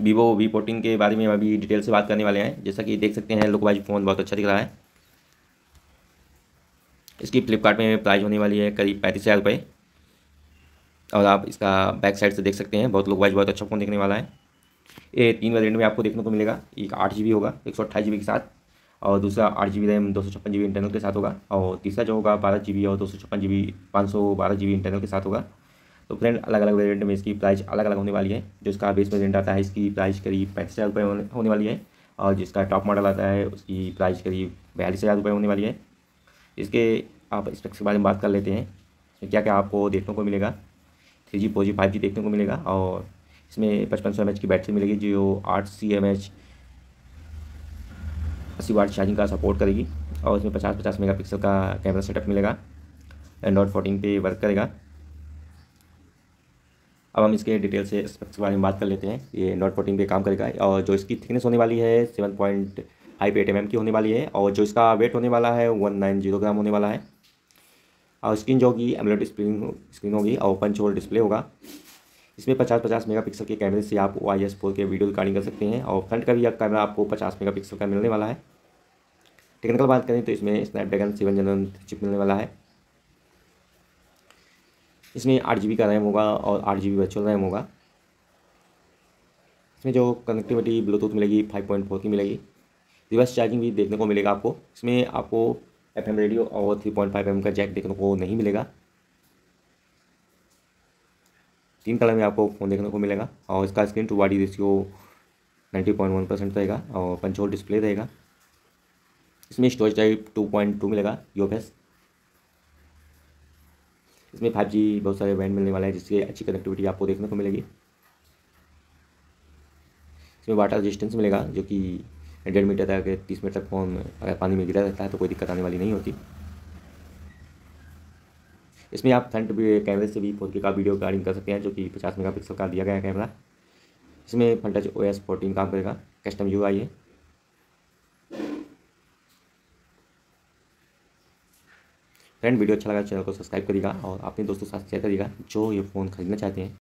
Vivo V fourteen के बारे में अभी डिटेल से बात करने वाले हैं। जैसा कि देख सकते हैं लुक वाइज फ़ोन बहुत अच्छा दिख रहा है। इसकी फ्लिपकार्ट में प्राइस होने वाली है करीब पैंतीस हज़ार रुपये और आप इसका बैक साइड से देख सकते हैं, बहुत लुक वाइज बहुत अच्छा फ़ोन दिखने वाला है। ये तीन वेरियंट में आपको देखने को मिलेगा। एक आठ जी होगा, एक सौ अट्ठाईस जी के साथ, और दूसरा आठ जी बी रैम दो सौ छप्पन जी बी इंटरनल के साथ होगा। और तीसरा जो होगा, बारह जी बी और दो सौ छप्पन जी बी पाँच सौ बारह जी बी इंटरनल के साथ होगा। तो फ्रेंड अलग अलग वेरियंट में इसकी प्राइस अलग अलग होने वाली है, जो इसका बेस वेरियंट आता है, इसकी प्राइस करीब पैंतीस हज़ार रुपये होने वाली है और जिसका टॉप मॉडल आता है, उसकी प्राइस करीब बयालीस हज़ार रुपये होने वाली है। इसके आप स्पेक्स के बारे में बात कर लेते हैं क्या क्या आपको देखने को मिलेगा? Three G four G five G देखने को मिलेगा और इसमें पचपन सौ एम एच की बैटरी मिलेगी, जो आठ सी एम एच अस्सी वाट चार्जिंग का सपोर्ट करेगी और इसमें पचास पचास मेगापिक्सल का कैमरा सेटअप मिलेगा। एंड्रॉयड फोर्टीन पे वर्क करेगा। अब हम इसके डिटेल से स्पेक्स के बारे में बात कर लेते हैं। ये एंड्रॉयड फोर्टीन पे काम करेगा और जो इसकी थिकनेस होने वाली है seven point five eight M की होने वाली है और जो इसका वेट होने वाला है वन नाइन ज़ीरो ग्राम होने वाला है। और स्क्रीन जो होगी एमलेट स्क्रीन स्क्रीन होगी और पंच होल डिस्प्ले होगा। इसमें पचास पचास मेगापिक्सल के कैमरे से आप Y S four K video recording कर सकते हैं और फ्रंट का भी कैमरा आपको पचास मेगापिक्सल का मिलने वाला है। टेक्निकल बात करें तो इसमें स्नैपड्रैगन सेवन जनरल चिप मिलने वाला है। इसमें आठ जी का रैम होगा और आठ जी बी वर्चुअल रैम होगा। इसमें जो कनेक्टिविटी ब्लूटूथ मिलेगी फाइव पॉइंट फोर की मिलेगी। रिवर्स चार्जिंग भी देखने को मिलेगा आपको। इसमें आपको एफ़ एम रेडियो और थ्री पॉइंट फाइव एम का जैक देखने को नहीं मिलेगा। तीन कलर में आपको फ़ोन देखने को मिलेगा और इसका screen to body ratio ninety point one percent रहेगा और पंचोल डिस्प्ले रहेगा। इसमें storage type two point two मिलेगा यूएफएस इसमें फाइव जी बहुत सारे बैंड मिलने वाले हैं, जिससे अच्छी कनेक्टिविटी आपको देखने को मिलेगी। इसमें वाटर रेजिस्टेंस मिलेगा, जो कि डेढ़ मीटर तक, तीस मीटर तक फ़ोन अगर पानी में गिरा रहता है तो कोई दिक्कत आने वाली नहीं होती। इसमें आप फ्रंट कैमरे से भी फोर का वीडियो रिकॉर्डिंग कर सकते हैं, जो कि पचास मेगापिक्सल का दिया गया कैमरा इसमें front touch O S fourteen काम करेगा कस्टम यू आई है। फ्रेंड वीडियो अच्छा लगा, चैनल को सब्सक्राइब करिएगा और अपने दोस्तों के साथ शेयर करिएगा जो ये फ़ोन खरीदना चाहते हैं।